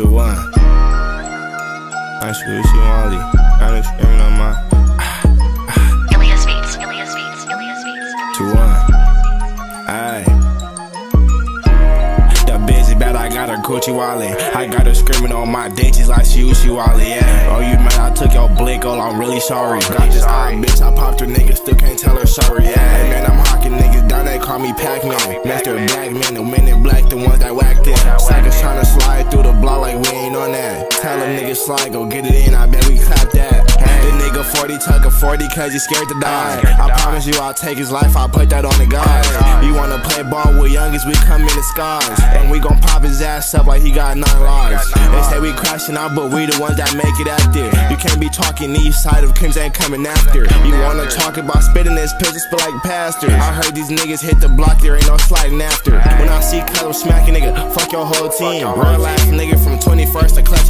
Two one. I shoot you Wally. I'm screaming on my Ilias Beats, Ilias Beats, Ilias Beats. two one. Aye. That bitch bad, I got her Gucci wallet. I got her screaming on my ditches like she was wallet, yeah. Oh, you mad? I took your blick, oh, I'm really sorry. Got this hot bitch, I popped her nigga, still can't tell her sorry, yeah. Hey, man, I'm hawking niggas down, they call me Pac-Man. Mr. Black Man, the men slide, go get it in, I bet we clap that. The nigga 40 tuck a 40 cause he scared to die. I promise you I'll take his life, I'll put that on the guy. You wanna play ball with youngest, we come in disguise. And we gon' pop his ass up like he got nine lives. They say we crashing out, but we the ones that make it out there. You can't be talking east side of Kim's ain't coming after. You wanna talk about spitting this piss, spit like pastors. I heard these niggas hit the block, there ain't no sliding after. When I see Callum smacking nigga, fuck your whole team. Real ass nigga from 21st to clutch a green beam.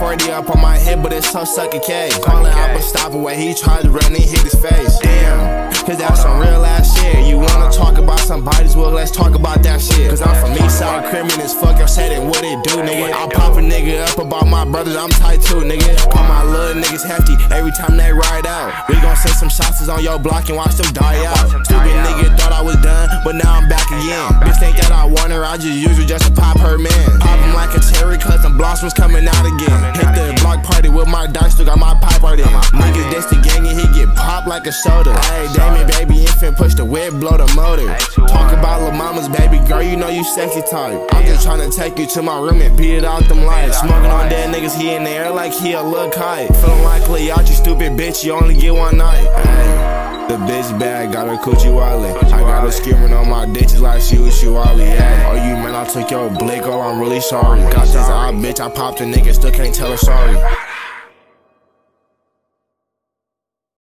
40 up on my head, but it's so sucky K. Calling out a stop away, he tried to run and hit his face. Damn, cause that's some real ass shit. You wanna talk about somebody's well, let's talk about that shit. Cause I'm from East Side, criminal as fuck, I said it, what it do, nigga. I pop a nigga up about my brothers, I'm tight too, nigga. All my little niggas hefty every time they ride out. We gon' send some shots on your block and watch them die out. Stupid nigga thought I was done, but now her, I just use her just to pop her man. Pop him like a cherry, cause them blossoms coming out again. Hit the block party with my dice, still got my pipe out in. Niggas that's the gang and he get popped like a soda. Hey, Damien, baby, infant, push the whip, blow the motor. Talk about lil' mama's baby girl, you know you sexy type. I'm just tryna take you to my room and beat it out them lights. Smoking on dead niggas, he in the air like he a little kite. Feeling like you stupid bitch, you only get one night. Ay. The bitch bad, got her coochie wallet. I got her screaming on my ditches like she was Shiwali. Yeah. Oh, you man, I took your blick, oh, I'm really sorry. Got this odd bitch, I popped a nigga, still can't tell her sorry.